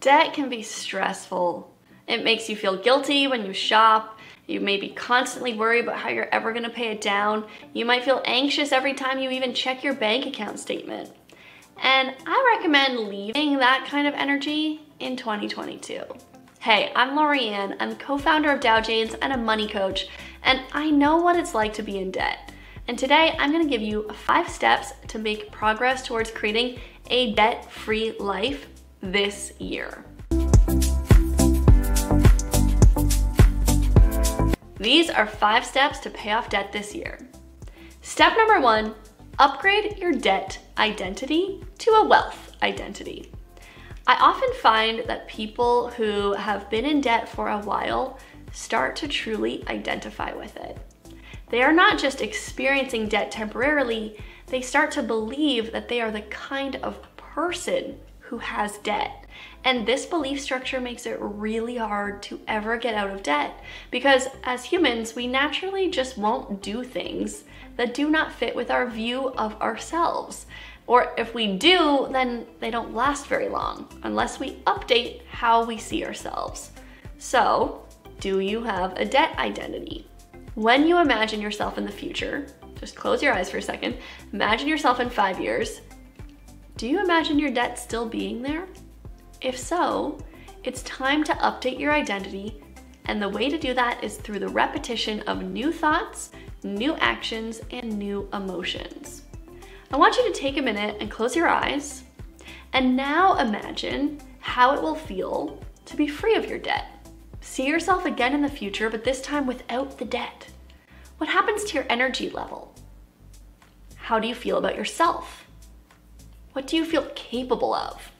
Debt can be stressful. It makes you feel guilty when you shop. You may be constantly worried about how you're ever gonna pay it down. You might feel anxious every time you even check your bank account statement. And I recommend leaving that kind of energy in 2022. Hey, I'm Lorien. I'm co-founder of Dow Janes and a money coach, and I know what it's like to be in debt. And today I'm gonna give you five steps to make progress towards creating a debt-free life this year. These are five steps to pay off debt this year. Step number one, upgrade your debt identity to a wealth identity. I often find that people who have been in debt for a while start to truly identify with it. They are not just experiencing debt temporarily, they start to believe that they are the kind of person who has debt. And this belief structure makes it really hard to ever get out of debt because as humans, we naturally just won't do things that do not fit with our view of ourselves. Or if we do, then they don't last very long unless we update how we see ourselves. So, do you have a debt identity? When you imagine yourself in the future, just close your eyes for a second, imagine yourself in five years. Do you imagine your debt still being there? If so, it's time to update your identity, and the way to do that is through the repetition of new thoughts, new actions, and new emotions. I want you to take a minute and close your eyes, and now imagine how it will feel to be free of your debt. See yourself again in the future, but this time without the debt. What happens to your energy level? How do you feel about yourself? What do you feel capable of?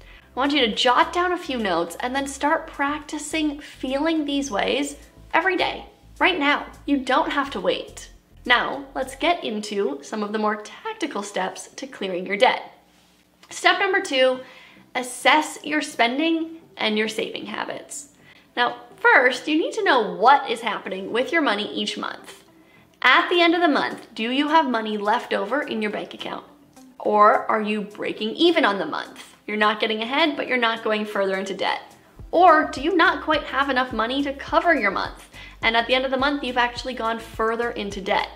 I want you to jot down a few notes and then start practicing feeling these ways every day, right now. You don't have to wait. Now, let's get into some of the more tactical steps to clearing your debt. Step number two, assess your spending and your saving habits. Now, first, you need to know what is happening with your money each month. At the end of the month, do you have money left over in your bank account? Or are you breaking even on the month? You're not getting ahead, but you're not going further into debt. Or do you not quite have enough money to cover your month? And at the end of the month, you've actually gone further into debt.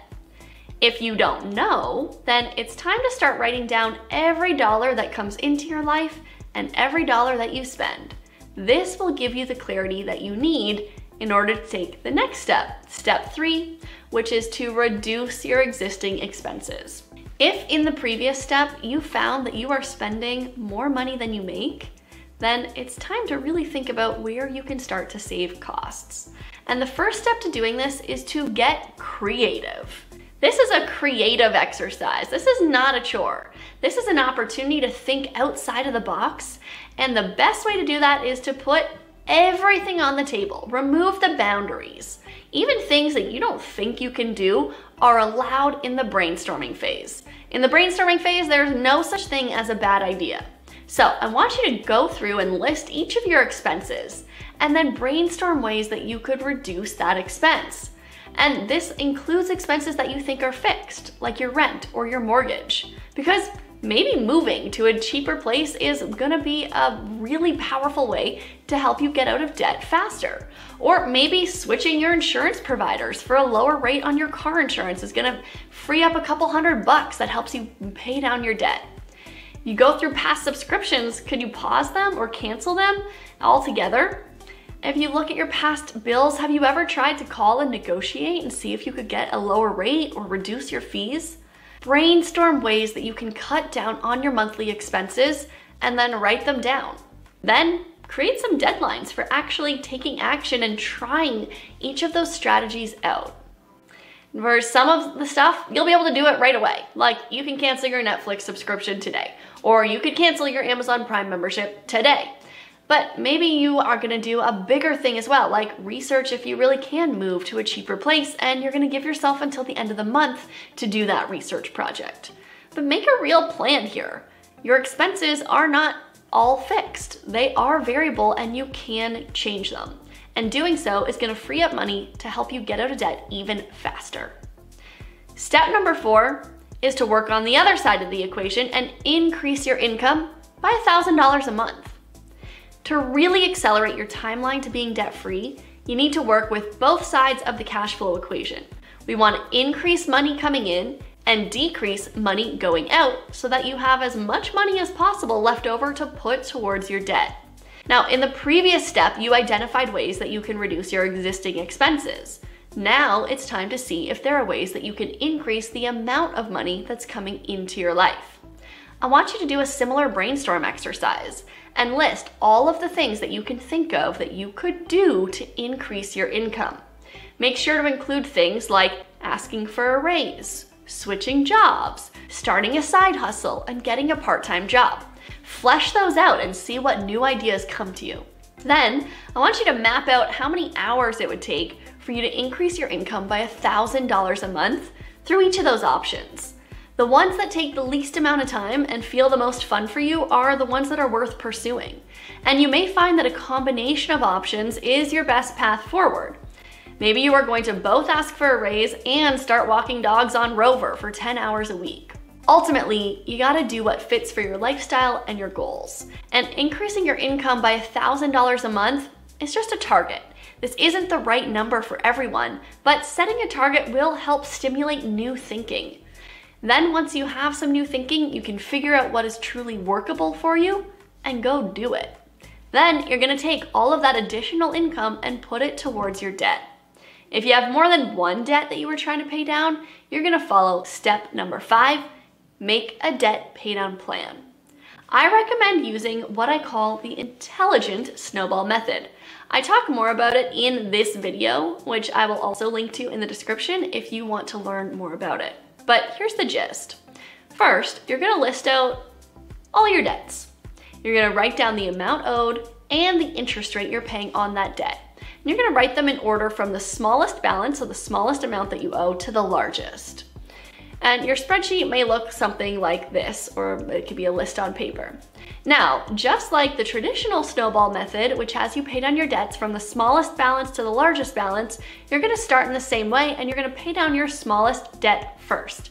If you don't know, then it's time to start writing down every dollar that comes into your life and every dollar that you spend. This will give you the clarity that you need in order to take the next step, step three, which is to reduce your existing expenses. If in the previous step you found that you are spending more money than you make, then it's time to really think about where you can start to save costs. And the first step to doing this is to get creative. This is a creative exercise. This is not a chore. This is an opportunity to think outside of the box. And the best way to do that is to put everything on the table. Remove the boundaries. Even things that you don't think you can do are allowed in the brainstorming phase. In the brainstorming phase, there's no such thing as a bad idea. So I want you to go through and list each of your expenses and then brainstorm ways that you could reduce that expense. And this includes expenses that you think are fixed, like your rent or your mortgage, because maybe moving to a cheaper place is gonna be a really powerful way to help you get out of debt faster. Or maybe switching your insurance providers for a lower rate on your car insurance is gonna free up a couple hundred bucks that helps you pay down your debt. You go through past subscriptions, could you pause them or cancel them altogether? If you look at your past bills, have you ever tried to call and negotiate and see if you could get a lower rate or reduce your fees? Brainstorm ways that you can cut down on your monthly expenses and then write them down. Then create some deadlines for actually taking action and trying each of those strategies out. For some of the stuff, you'll be able to do it right away. Like you can cancel your Netflix subscription today, or you could cancel your Amazon Prime membership today. But maybe you are gonna do a bigger thing as well, like research if you really can move to a cheaper place and you're gonna give yourself until the end of the month to do that research project. But make a real plan here. Your expenses are not all fixed. They are variable and you can change them. And doing so is gonna free up money to help you get out of debt even faster. Step number four is to work on the other side of the equation and increase your income by $1,000 a month. To really accelerate your timeline to being debt free, you need to work with both sides of the cash flow equation. We want to increase money coming in and decrease money going out so that you have as much money as possible left over to put towards your debt. Now, in the previous step, you identified ways that you can reduce your existing expenses. Now it's time to see if there are ways that you can increase the amount of money that's coming into your life. I want you to do a similar brainstorm exercise and list all of the things that you can think of that you could do to increase your income. Make sure to include things like asking for a raise, switching jobs, starting a side hustle, and getting a part time job. Flesh those out and see what new ideas come to you. Then, I want you to map out how many hours it would take for you to increase your income by $1,000 a month through each of those options. The ones that take the least amount of time and feel the most fun for you are the ones that are worth pursuing. And you may find that a combination of options is your best path forward. Maybe you are going to both ask for a raise and start walking dogs on Rover for 10 hours a week. Ultimately, you gotta do what fits for your lifestyle and your goals. And increasing your income by $1,000 a month is just a target. This isn't the right number for everyone, but setting a target will help stimulate new thinking. Then, once you have some new thinking, you can figure out what is truly workable for you and go do it. Then, you're gonna take all of that additional income and put it towards your debt. If you have more than one debt that you were trying to pay down, you're gonna follow step number five make a debt paydown plan. I recommend using what I call the intelligent snowball method. I talk more about it in this video, which I will also link to in the description if you want to learn more about it. But here's the gist. First, you're gonna list out all your debts. You're gonna write down the amount owed and the interest rate you're paying on that debt. And you're gonna write them in order from the smallest balance, so the smallest amount that you owe, to the largest. And your spreadsheet may look something like this, or it could be a list on paper. Now, just like the traditional snowball method, which has you pay down your debts from the smallest balance to the largest balance, you're gonna start in the same way and you're gonna pay down your smallest debt first.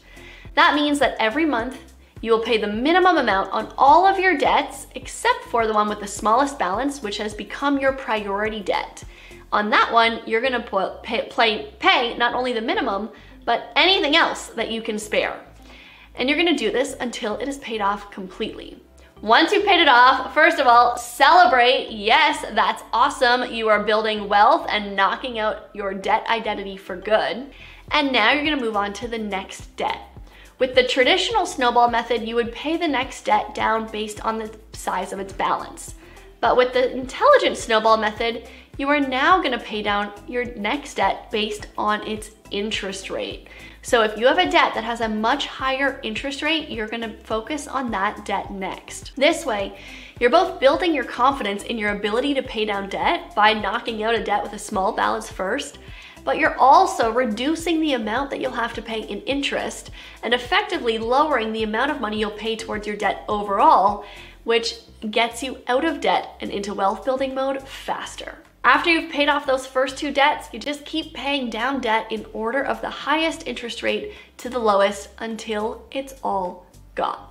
That means that every month you will pay the minimum amount on all of your debts except for the one with the smallest balance, which has become your priority debt. On that one, you're gonna pay, pay not only the minimum, but anything else that you can spare. And you're gonna do this until it is paid off completely. Once you've paid it off, first of all, celebrate. Yes, that's awesome. You are building wealth and knocking out your debt identity for good. And now you're gonna move on to the next debt. With the traditional snowball method, you would pay the next debt down based on the size of its balance. But with the intelligent snowball method, you are now gonna pay down your next debt based on its interest rate. So if you have a debt that has a much higher interest rate, you're gonna focus on that debt next. This way, you're both building your confidence in your ability to pay down debt by knocking out a debt with a small balance first, but you're also reducing the amount that you'll have to pay in interest and effectively lowering the amount of money you'll pay towards your debt overall, which gets you out of debt and into wealth building mode faster. After you've paid off those first two debts, you just keep paying down debt in order of the highest interest rate to the lowest until it's all gone.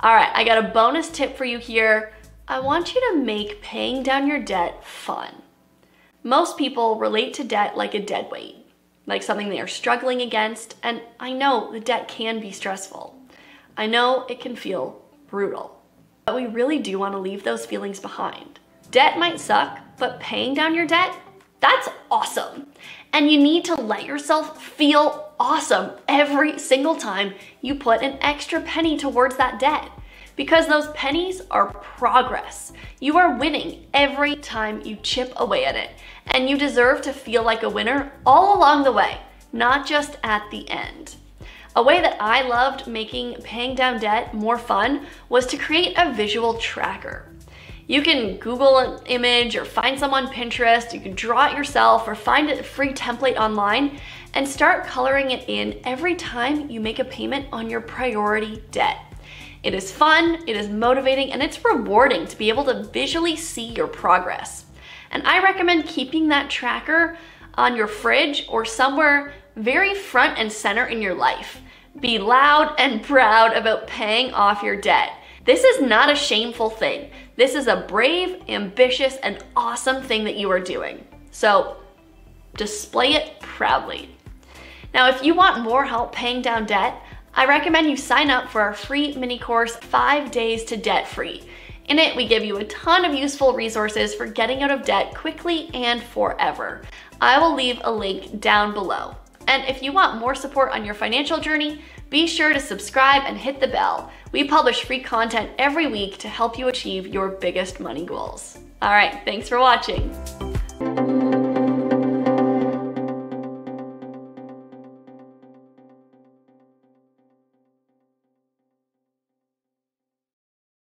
All right, I got a bonus tip for you here. I want you to make paying down your debt fun. Most people relate to debt like a dead weight, like something they are struggling against, and I know the debt can be stressful. I know it can feel brutal, but we really do want to leave those feelings behind. Debt might suck, but paying down your debt, that's awesome. And you need to let yourself feel awesome every single time you put an extra penny towards that debt because those pennies are progress. You are winning every time you chip away at it, and you deserve to feel like a winner all along the way, not just at the end. A way that I loved making paying down debt more fun was to create a visual tracker. You can Google an image or find some on Pinterest, you can draw it yourself or find a free template online and start coloring it in every time you make a payment on your priority debt. It is fun, it is motivating, and it's rewarding to be able to visually see your progress. And I recommend keeping that tracker on your fridge or somewhere very front and center in your life. Be loud and proud about paying off your debt. This is not a shameful thing. This is a brave, ambitious, and awesome thing that you are doing. So display it proudly. Now, if you want more help paying down debt, I recommend you sign up for our free mini course, Five Days to Debt Free. In it, we give you a ton of useful resources for getting out of debt quickly and forever. I will leave a link down below. And if you want more support on your financial journey, be sure to subscribe and hit the bell. We publish free content every week to help you achieve your biggest money goals. All right, thanks for watching.